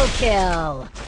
Double kill!